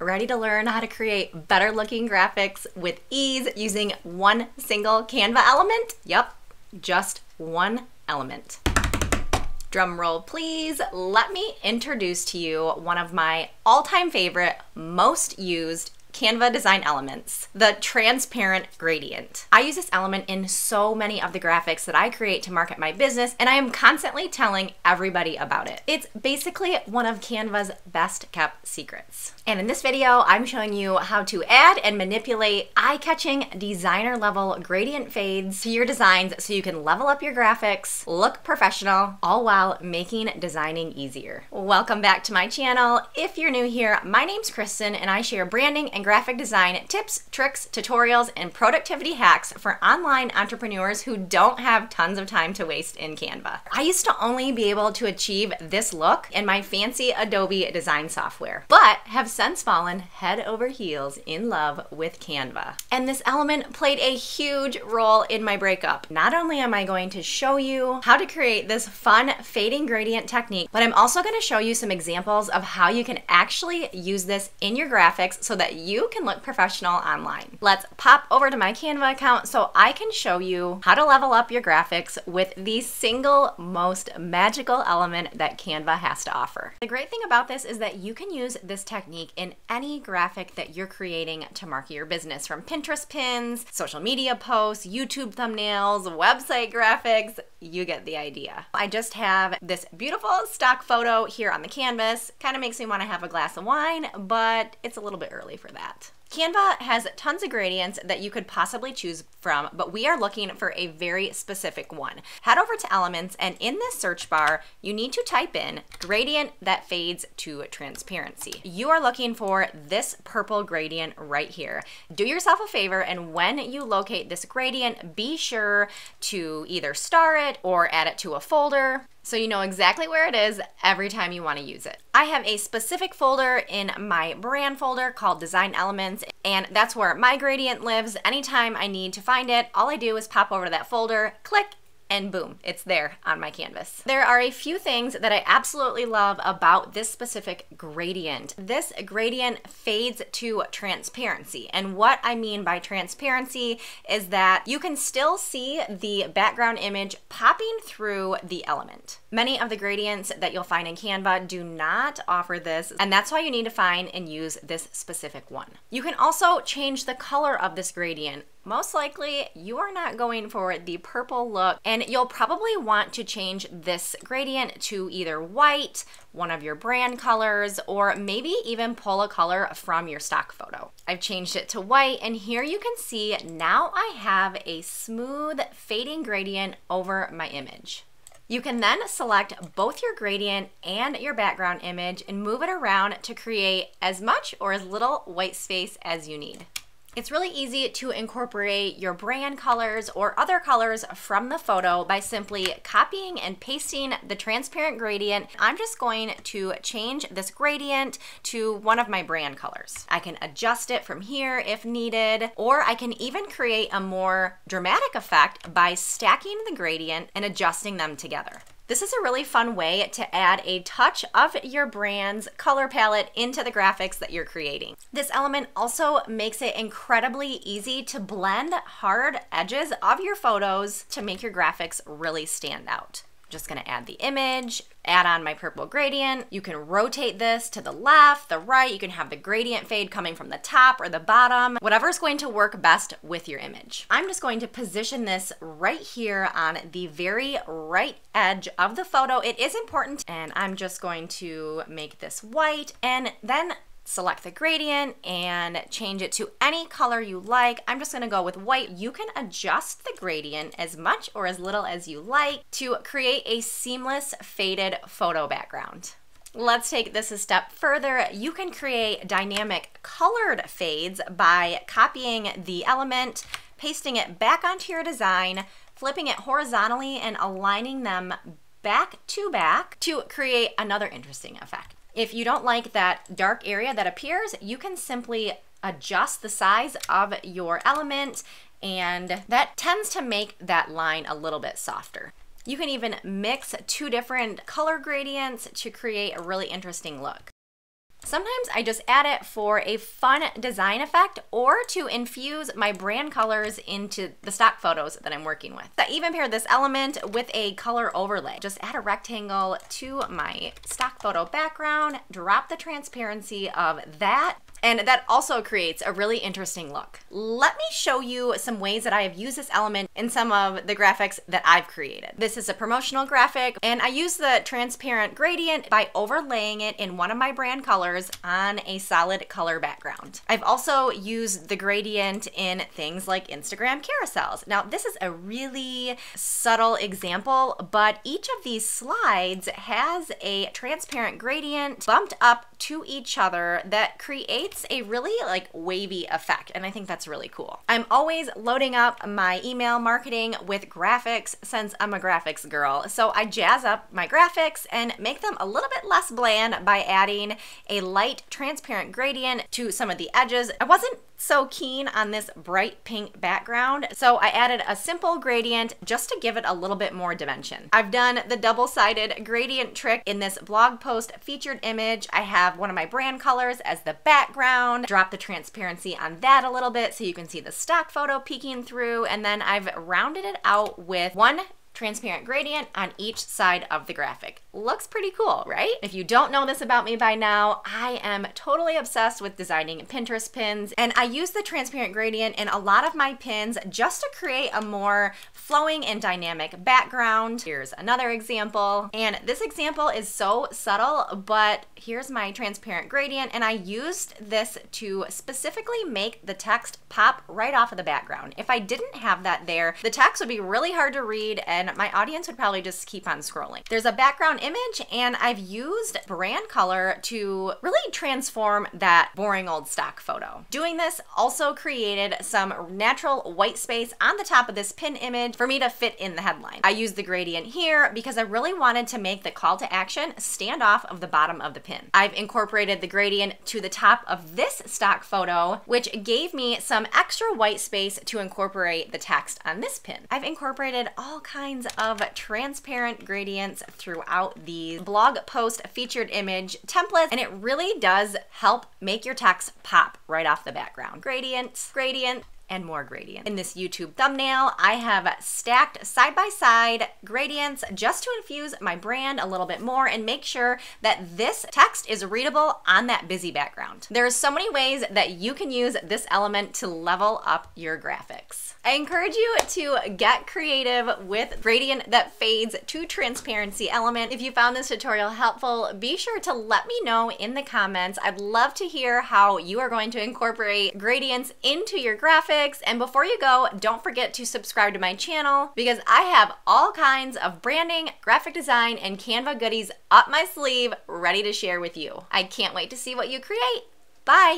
Ready to learn how to create better looking graphics with ease using one single Canva element? Yep, just one element. Drum roll, please. Let me introduce to you one of my all time favorite, most used Canva design elements, the transparent gradient. I use this element in so many of the graphics that I create to market my business, and I am constantly telling everybody about it. It's basically one of Canva's best kept secrets. And in this video, I'm showing you how to add and manipulate eye-catching designer level gradient fades to your designs so you can level up your graphics, look professional, all while making designing easier. Welcome back to my channel. If you're new here, my name's Kristin and I share branding and graphic design tips, tricks, tutorials, and productivity hacks for online entrepreneurs who don't have tons of time to waste in Canva. I used to only be able to achieve this look in my fancy Adobe design software, but have since fallen head over heels in love with Canva. And this element played a huge role in my breakup. Not only am I going to show you how to create this fun fading gradient technique, but I'm also going to show you some examples of how you can actually use this in your graphics so that you you can look professional online. Let's pop over to my Canva account so I can show you how to level up your graphics with the single most magical element that Canva has to offer. The great thing about this is that you can use this technique in any graphic that you're creating to market your business from Pinterest pins, social media posts, YouTube thumbnails, website graphics, you get the idea. I just have this beautiful stock photo here on the canvas. Kind of makes me want to have a glass of wine, but it's a little bit early for that. Canva has tons of gradients that you could possibly choose from, but we are looking for a very specific one. Head over to Elements, and in this search bar, you need to type in gradient that fades to transparency. You are looking for this purple gradient right here. Do yourself a favor, and when you locate this gradient, be sure to either star it or add it to a folder so you know exactly where it is every time you want to use it. I have a specific folder in my brand folder called Design Elements, and that's where my gradient lives. Anytime I need to find it, all I do is pop over to that folder, click, and boom, it's there on my canvas. There are a few things that I absolutely love about this specific gradient. This gradient fades to transparency. And what I mean by transparency is that you can still see the background image popping through the element. Many of the gradients that you'll find in Canva do not offer this, and that's why you need to find and use this specific one. You can also change the color of this gradient most likely you are not going for the purple look and you'll probably want to change this gradient to either white, one of your brand colors, or maybe even pull a color from your stock photo. I've changed it to white and here you can see now I have a smooth fading gradient over my image. You can then select both your gradient and your background image and move it around to create as much or as little white space as you need. It's really easy to incorporate your brand colors or other colors from the photo by simply copying and pasting the transparent gradient. I'm just going to change this gradient to one of my brand colors. I can adjust it from here if needed, or I can even create a more dramatic effect by stacking the gradient and adjusting them together. This is a really fun way to add a touch of your brand's color palette into the graphics that you're creating. This element also makes it incredibly easy to blend hard edges of your photos to make your graphics really stand out just gonna add the image, add on my purple gradient. You can rotate this to the left, the right. You can have the gradient fade coming from the top or the bottom, whatever's going to work best with your image. I'm just going to position this right here on the very right edge of the photo. It is important and I'm just going to make this white and then select the gradient and change it to any color you like. I'm just gonna go with white. You can adjust the gradient as much or as little as you like to create a seamless faded photo background. Let's take this a step further. You can create dynamic colored fades by copying the element, pasting it back onto your design, flipping it horizontally and aligning them back to back to create another interesting effect. If you don't like that dark area that appears, you can simply adjust the size of your element and that tends to make that line a little bit softer. You can even mix two different color gradients to create a really interesting look. Sometimes I just add it for a fun design effect or to infuse my brand colors into the stock photos that I'm working with. I even paired this element with a color overlay. Just add a rectangle to my stock photo background, drop the transparency of that, and that also creates a really interesting look. Let me show you some ways that I have used this element in some of the graphics that I've created. This is a promotional graphic and I use the transparent gradient by overlaying it in one of my brand colors on a solid color background. I've also used the gradient in things like Instagram carousels. Now this is a really subtle example, but each of these slides has a transparent gradient bumped up to each other that creates a really like wavy effect. And I think that's really cool. I'm always loading up my email marketing with graphics since I'm a graphics girl. So I jazz up my graphics and make them a little bit less bland by adding a light transparent gradient to some of the edges. I wasn't so keen on this bright pink background, so I added a simple gradient just to give it a little bit more dimension. I've done the double-sided gradient trick in this blog post featured image. I have one of my brand colors as the background, drop the transparency on that a little bit so you can see the stock photo peeking through, and then I've rounded it out with one transparent gradient on each side of the graphic. Looks pretty cool, right? If you don't know this about me by now, I am totally obsessed with designing Pinterest pins, and I use the transparent gradient in a lot of my pins just to create a more flowing and dynamic background. Here's another example, and this example is so subtle, but here's my transparent gradient, and I used this to specifically make the text pop right off of the background. If I didn't have that there, the text would be really hard to read and my audience would probably just keep on scrolling. There's a background image and I've used brand color to really transform that boring old stock photo. Doing this also created some natural white space on the top of this pin image for me to fit in the headline. I used the gradient here because I really wanted to make the call to action stand off of the bottom of the pin. I've incorporated the gradient to the top of this stock photo, which gave me some extra white space to incorporate the text on this pin. I've incorporated all kinds kinds of transparent gradients throughout the blog post featured image template, and it really does help make your text pop right off the background. Gradient, gradient, and more gradients. In this YouTube thumbnail, I have stacked side by side gradients just to infuse my brand a little bit more and make sure that this text is readable on that busy background. There are so many ways that you can use this element to level up your graphics. I encourage you to get creative with gradient that fades to transparency element. If you found this tutorial helpful, be sure to let me know in the comments. I'd love to hear how you are going to incorporate gradients into your graphics graphics. And before you go, don't forget to subscribe to my channel because I have all kinds of branding, graphic design, and Canva goodies up my sleeve ready to share with you. I can't wait to see what you create. Bye!